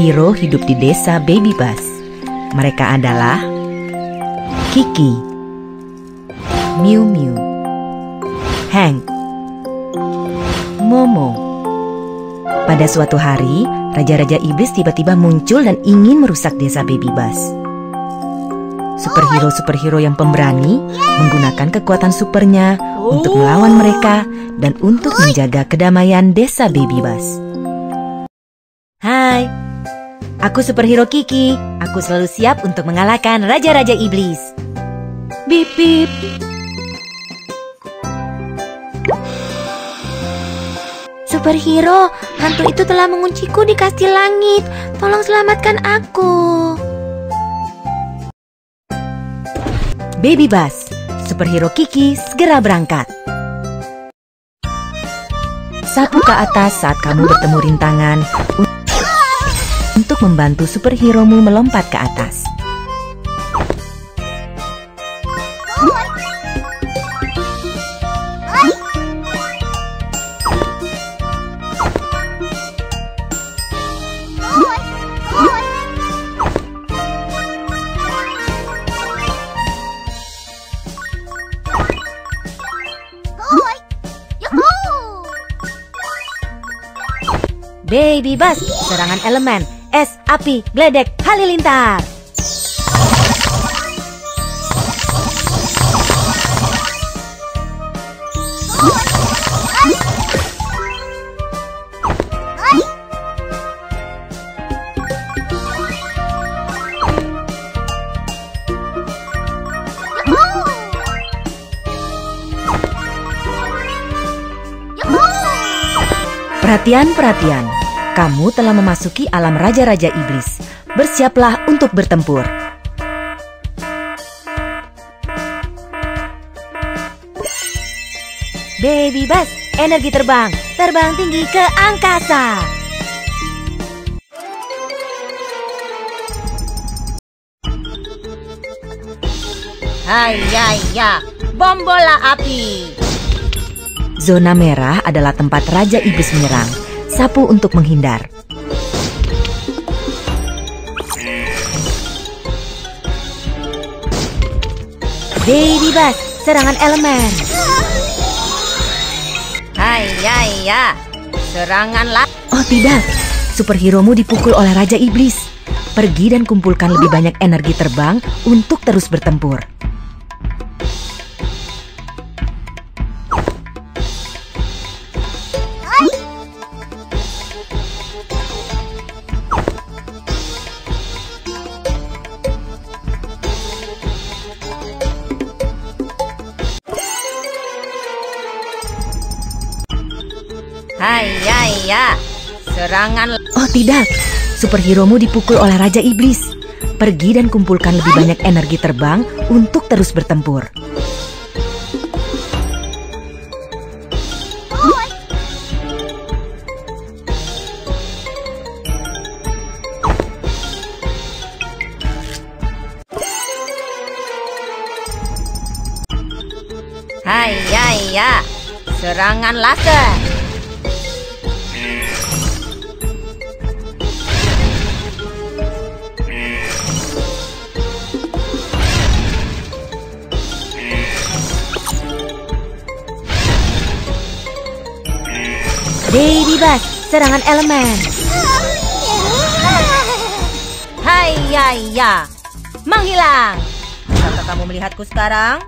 Hero hidup di desa Baby Bus. Mereka adalah Kiki, Miu Miu, Hank, Momo. Pada suatu hari, Raja-Raja Iblis tiba-tiba muncul dan ingin merusak desa Baby Bus. Superhero-superhero yang pemberani menggunakan kekuatan supernya untuk melawan mereka dan untuk menjaga kedamaian desa Baby Bus. Hai, aku superhero Kiki. Aku selalu siap untuk mengalahkan Raja-Raja Iblis. Bip bip. Superhero, hantu itu telah mengunciku di kastil langit. Tolong selamatkan aku. Baby Bus, superhero Kiki segera berangkat. Sapu ke atas saat kamu bertemu rintangan untuk membantu superhero-mu melompat ke atas. Baby Bus, serangan elemen, es, api, gledek, halilintar. Perhatian, perhatian. Kamu telah memasuki alam raja-raja iblis. Bersiaplah untuk bertempur. Baby Bus, energi terbang, terbang tinggi ke angkasa. Hai ya ya, bom bola api. Zona merah adalah tempat raja iblis menyerang. Sapu untuk menghindar. Baby Bus, serangan elemen. Hai ya ya, seranganlah. Oh tidak, superhero-mu dipukul oleh Raja Iblis. Pergi dan kumpulkan lebih banyak energi terbang untuk terus bertempur. Hai ya ya, serangan. Oh tidak, superhero-mu dipukul oleh Raja Iblis. Pergi dan kumpulkan lebih banyak energi terbang untuk terus bertempur. Hai ya ya, serangan laser. Baby Bus, serangan elemen. Hai ya ya, menghilang. Apakah kamu melihatku sekarang?